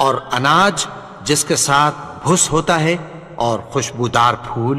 और अनाज जिसके साथ भुस होता है और खुशबूदार फूल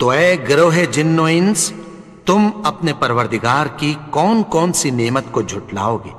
तो ए गिरोह जिन्नो इंस तुम अपने परवरदिगार की कौन कौन सी नेमत को झुटलाओगे?